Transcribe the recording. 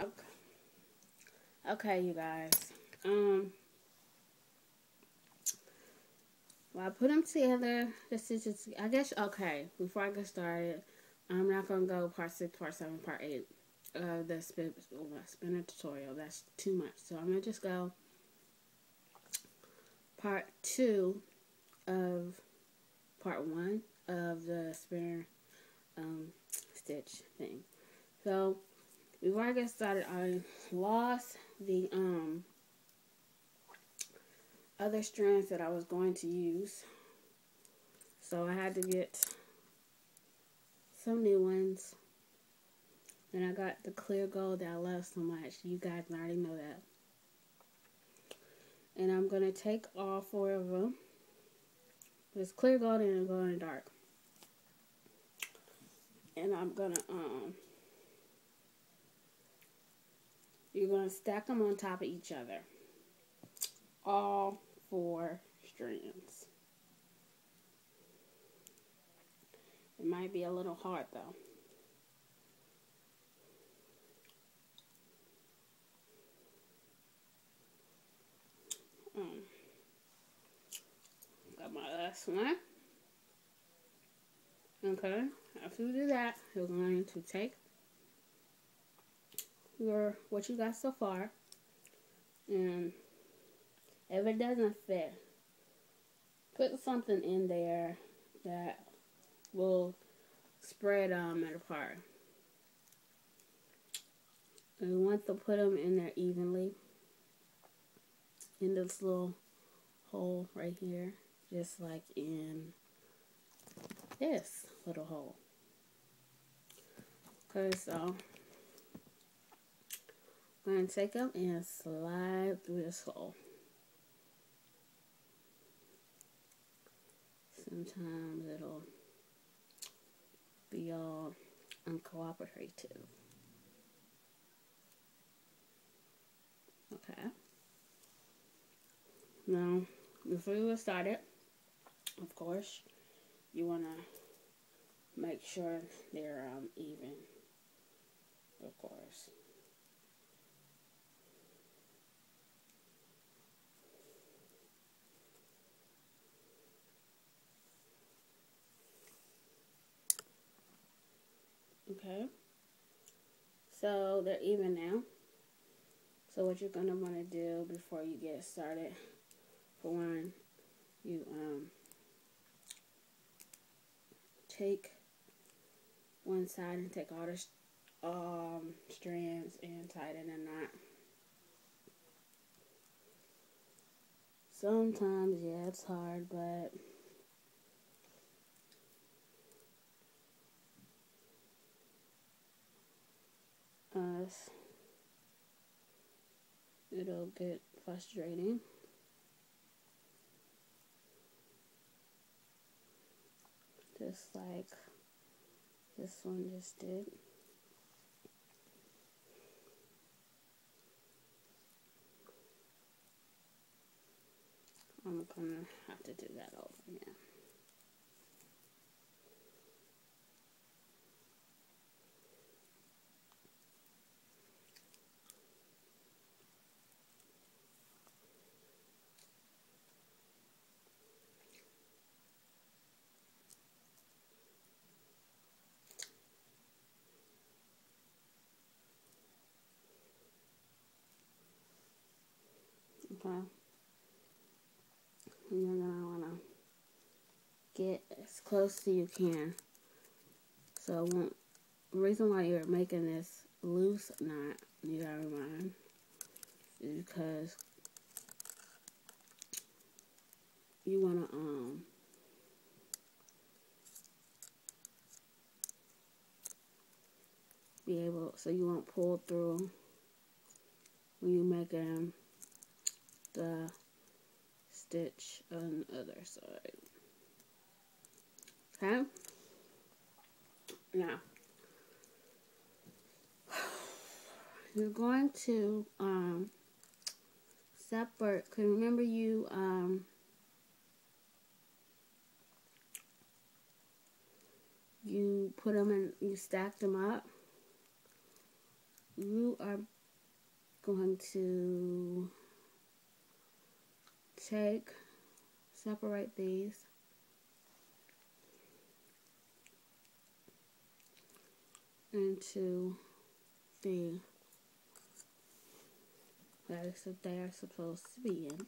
Okay. Okay, you guys. Um, well, I put them together. This is just, I guess, okay, before I get started, I'm not going to go part 6, part 7, part 8 of the spin, spinner tutorial. That's too much. So I'm going to just go part 2 of part 1 of the spinner um, stitch thing. So, before I get started, I lost the um, other strands that I was going to use. So I had to get some new ones. And I got the clear gold that I love so much. You guys already know that. And I'm going to take all four of them. It's clear gold and in the dark. And I'm going to, um, you're going to stack them on top of each other. All four strands. It might be a little hard though. Um, got my last one. Okay, after you do that, you're going to take your what you got so far and if it doesn't fit, put something in there that will spread um it apart. We want to put them in there evenly in this little hole right here, just like in this little hole. Okay, so I'm going to take them and slide through this hole. sometimes it'll be all uncooperative. Okay. Now, before you get started, of course, you want to make sure they're um, even, of course. Okay. So they're even now. So what you're going to want to do before you get started, for one, you um, take one side and take all the um, strands and in a knot. Sometimes, yeah, it's hard, but us, it'll get frustrating. Just like this one just did. I'm gonna have to do that over again. Okay. And you're gonna wanna get as close as you can. So the reason why you're making this loose knot, you gotta mind, is because you wanna um be able so you won't pull through when you make them the stitch on the other side. Okay? Now, you're going to um, separate, because remember you, um, you put them in, you stack them up you are going to take, separate these. into the is that they are supposed to be in.